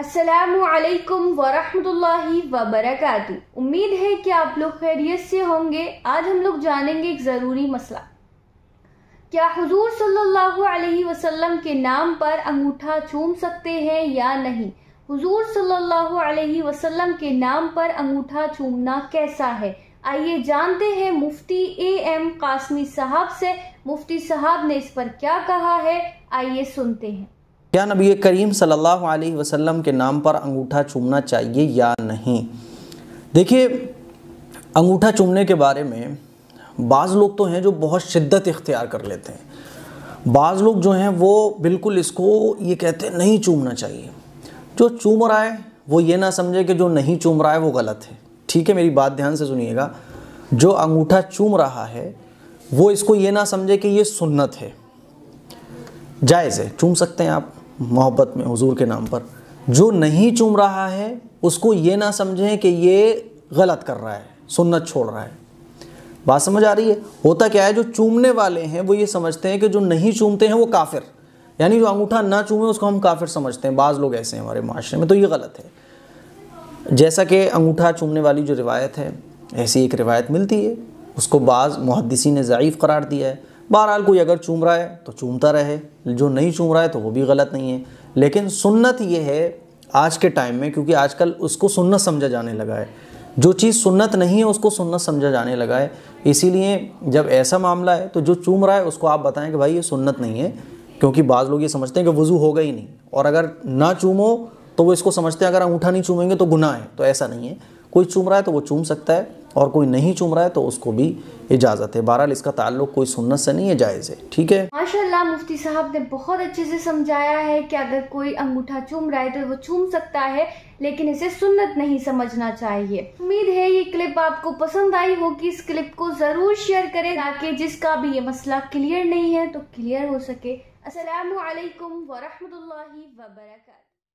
असलकम वरहमतुल्लाहि वबरकातु उम्मीद है कि आप लोग खैरियत से होंगे। आज हम लोग जानेंगे एक ज़रूरी मसला। क्या हुजूर सल्लल्लाहु अलैहि वसल्लम के नाम पर अंगूठा चूम सकते हैं या नहीं? हुजूर सल्लल्लाहु अलैहि वसल्लम के नाम पर अंगूठा चूमना कैसा है? आइए जानते हैं मुफ्ती ए एम कासमी साहब से। मुफ्ती साहब ने इस पर क्या कहा है? आइए सुनते हैं। क्या नबी करीम सल्लल्लाहु अलैहि वसल्लम के नाम पर अंगूठा चूमना चाहिए या नहीं? देखिए, अंगूठा चूमने के बारे में बाज़ लोग तो हैं जो बहुत शिद्दत इख्तियार कर लेते हैं। बाज़ लोग जो हैं वो बिल्कुल इसको ये कहते हैं, नहीं चूमना चाहिए। जो चूम रहा है, वो ये ना समझे कि जो नहीं चूम रहा है, वो गलत है। ठीक है, मेरी बात ध्यान से सुनिएगा। जो अंगूठा चूम रहा है, वो इसको ये ना समझे कि ये सुन्नत है। जायज़ है, चूम सकते हैं आप। मोहब्बत में, हुजूर के नाम पर। जो नहीं चूम रहा है, उसको ये ना समझें कि ये गलत कर रहा है, सुन्नत छोड़ रहा है। बात समझ आ रही है? होता क्या है, जो चूमने वाले हैं, वो ये समझते हैं कि जो नहीं चूमते हैं, वो काफिर। यानी जो अंगूठा ना चूमे, उसको हम काफिर समझते हैं। बाज़ लोग ऐसे हैं हमारे माशरे में तो ये गलत है। जैसा कि अंगूठा चूमने वाली जो रिवायत है, ऐसी एक रिवायत मिलती है। उसको बाज़ मुहदसी ने ज़यीफ़ करार दिया है। बहरहाल कोई अगर चूम रहा है तो चूमता रहे। जो नहीं चूम रहा है तो वो भी गलत नहीं है। लेकिन सुन्नत ये है आज के टाइम में, क्योंकि आजकल उसको सुन्नत समझा जाने लगा है। जो चीज़ सुन्नत नहीं है, उसको सुन्नत समझा जाने लगा है। इसीलिए जब ऐसा मामला है तो जो चूम रहा है, उसको आप बताएँ कि भाई ये सुन्नत नहीं है, क्योंकि बाज़ लोग ये समझते हैं कि वज़ू होगा ही नहीं। और अगर ना चूमो तो वो इसको समझते हैं, अगर अंगूठा नहीं चूमेंगे तो गुनाह है। तो ऐसा नहीं है। कोई चूम रहा है तो वो चूम सकता है। और कोई नहीं चूम रहा है तो उसको भी इजाज़त है। बहरहाल, इसका ताल्लुक कोई सुन्नत से नहीं है, जायज़ है। ठीक है? माशाल्लाह, मुफ्ती साहब ने बहुत अच्छे से समझाया है कि अगर कोई अंगूठा चूम रहा है तो वो चूम सकता है, लेकिन इसे सुन्नत नहीं समझना चाहिए। उम्मीद है ये क्लिप आपको पसंद आई हो होगी। इस क्लिप को ज़रूर शेयर करें, ताकि जिसका भी ये मसला क्लियर नहीं है तो क्लियर हो सके। असलकम वरहमल वर्क